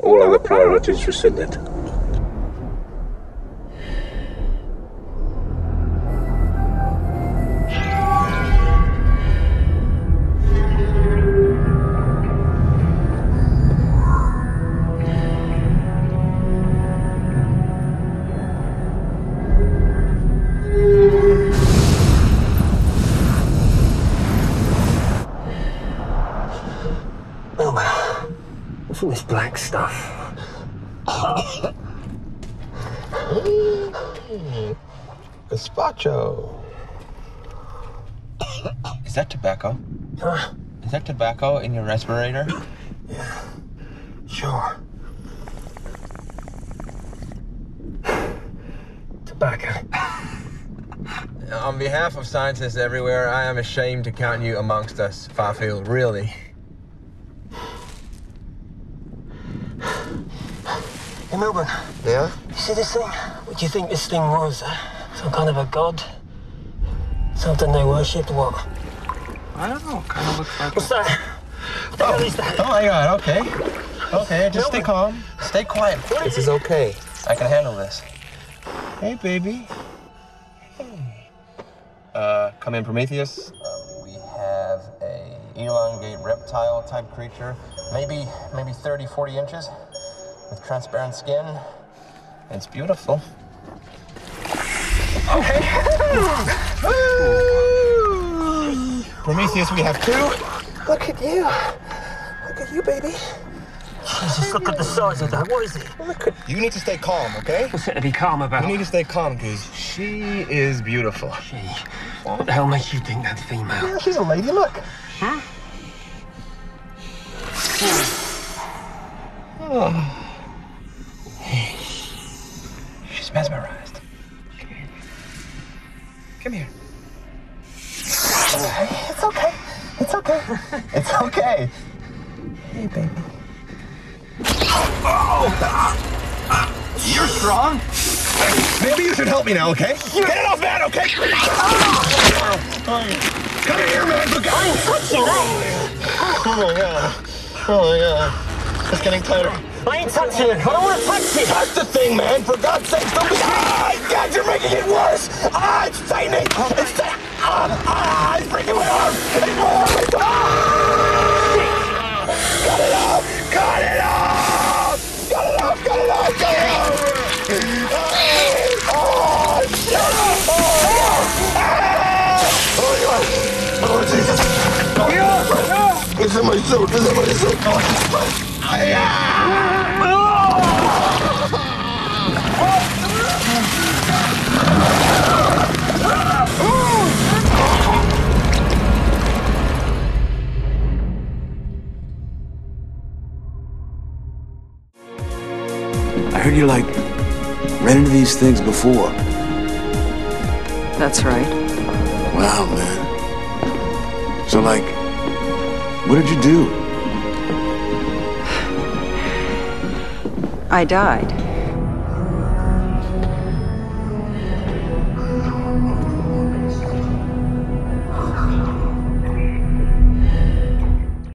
All other priorities rescinded. Millburn, what's all this black stuff? Gazpacho. Is that tobacco? Huh? Is that tobacco in your respirator? Yeah, Sure. Tobacco. On behalf of scientists everywhere, I am ashamed to count you amongst us, Fifield, really. Hey, Millburn, Yeah? you see this thing? What do you think this thing was? Uh, some kind of a god? Something they worshipped? What? I don't know. Kind of looks like. What's that? What the hell is that? Oh my god, okay. Okay, just stay calm. Stay quiet. This is okay. I can handle this. Hey, baby. Hey. Uh, come in, Prometheus. Uh, we have a elongate reptile type creature, maybe maybe 30, 40 inches, with transparent skin. It's beautiful. Okay. Prometheus, we have two. Look at you. Look at you, baby. Jesus, look at the size of that. What is it? Look at you. Need to stay calm, okay? What's it to be calm about? You need to stay calm because she is beautiful. Gee, what the hell makes you think that's female? Yeah, she's a lady. Look. Hmm? She's oh. Come here. It's okay. It's okay. It's okay. Hey, baby. Oh. You're strong. Maybe you should help me now, okay? Get it off, man, okay? Oh. Come here, man. For God. Oh my god. Oh my god. Oh, It's getting tighter. I ain't touching it. I don't want to touch it. That's the thing, man. For God's sake, don't be. Ah, God, you're making it worse. Ah, it's tightening. Oh, It's tightening. Ah, ah, it's breaking my arm. It's my arm. It's ah! Cut it off. Cut it off. Cut it off. Cut it off. Cut it off. Ah, oh, shit. Oh, ah. oh, God. Oh, Jesus. Oh, yeah. It's in my suit. It's in my suit. Oh, ah. I heard you like ran into these things before. That's right. Wow, man. So like, what did you do? I died.